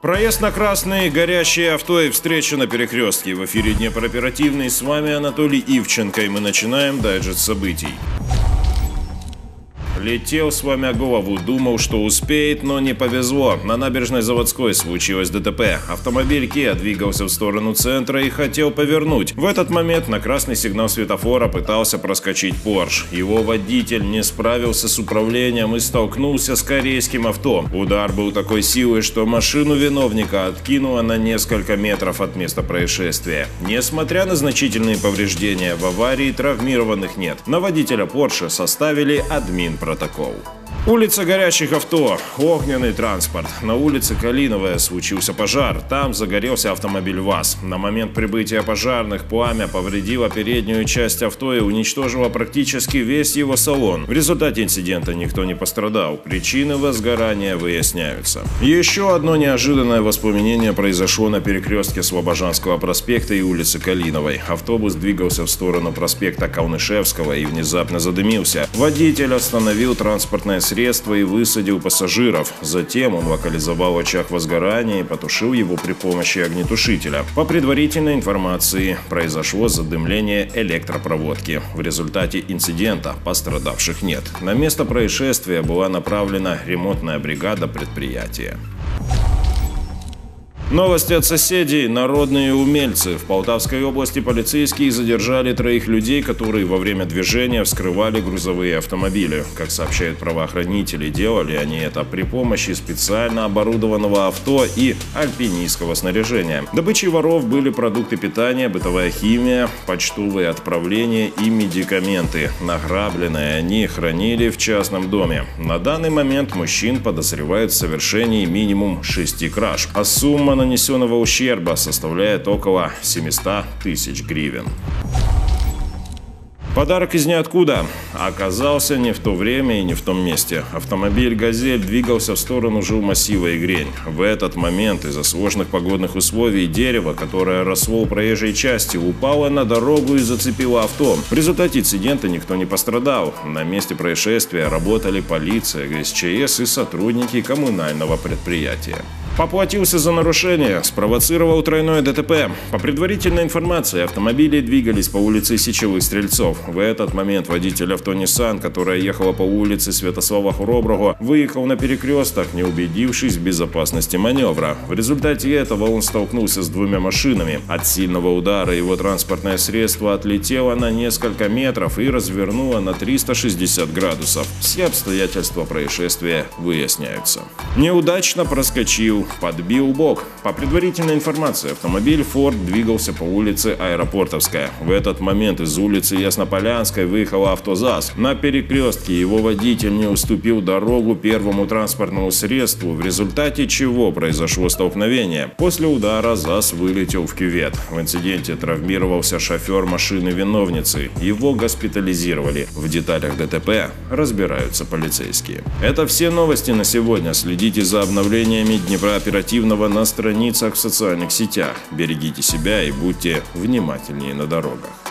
Проезд на красный, горящее авто и встреча на перекрестке. В эфире Днепр оперативный. С вами Анатолий Ивченко, и мы начинаем дайджест событий. Летел с вами голову, думал, что успеет, но не повезло. На набережной Заводской случилось ДТП. Автомобиль Kia двигался в сторону центра и хотел повернуть. В этот момент на красный сигнал светофора пытался проскочить Porsche. Его водитель не справился с управлением и столкнулся с корейским авто. Удар был такой силой, что машину виновника откинуло на несколько метров от места происшествия. Несмотря на значительные повреждения, в аварии травмированных нет. На водителя Porsche составили админ Protocol. Улица горячих авто, огненный транспорт. На улице Калиновая случился пожар. Там загорелся автомобиль ВАЗ. На момент прибытия пожарных пламя повредило переднюю часть авто и уничтожило практически весь его салон. В результате инцидента никто не пострадал. Причины возгорания выясняются. Еще одно неожиданное воспламенение произошло на перекрестке Слобожанского проспекта и улицы Калиновой. Автобус двигался в сторону проспекта Каунышевского и внезапно задымился. Водитель остановил транспортное средства и высадил пассажиров. Затем он локализовал очаг возгорания и потушил его при помощи огнетушителя. По предварительной информации, произошло задымление электропроводки. В результате инцидента пострадавших нет. На место происшествия была направлена ремонтная бригада предприятия. Новости от соседей. Народные умельцы. В Полтавской области полицейские задержали троих людей, которые во время движения вскрывали грузовые автомобили. Как сообщают правоохранители, делали они это при помощи специально оборудованного авто и альпинистского снаряжения. Добычей воров были продукты питания, бытовая химия, почтовые отправления и медикаменты. Награбленные они хранили в частном доме. На данный момент мужчин подозревают в совершении минимум шести краж, а сумма нанесенного ущерба составляет около 700 тысяч гривен. Подарок из ниоткуда оказался не в то время и не в том месте. Автомобиль «Газель» двигался в сторону жилмассива Игрень. В этот момент из-за сложных погодных условий дерево, которое росло у проезжей части, упало на дорогу и зацепило авто. В результате инцидента никто не пострадал. На месте происшествия работали полиция, ГСЧС и сотрудники коммунального предприятия. Поплатился за нарушение, спровоцировал тройное ДТП. По предварительной информации, автомобили двигались по улице Сечевых Стрельцов. В этот момент водитель авто Nissan, которая ехала по улице Святослава Хуроброго, выехал на перекресток, не убедившись в безопасности маневра. В результате этого он столкнулся с двумя машинами. От сильного удара его транспортное средство отлетело на несколько метров и развернуло на 360 градусов. Все обстоятельства происшествия выясняются. Неудачно проскочил подбил бок. По предварительной информации, автомобиль Ford двигался по улице Аэропортовская. В этот момент из улицы Яснополянской выехал автозас. На перекрестке его водитель не уступил дорогу первому транспортному средству, в результате чего произошло столкновение. После удара ЗАЗ вылетел в кювет. В инциденте травмировался шофер машины виновницы. Его госпитализировали. В деталях ДТП разбираются полицейские. Это все новости на сегодня. Следите за обновлениями Днепра оперативного на страницах в социальных сетях. Берегите себя и будьте внимательнее на дорогах.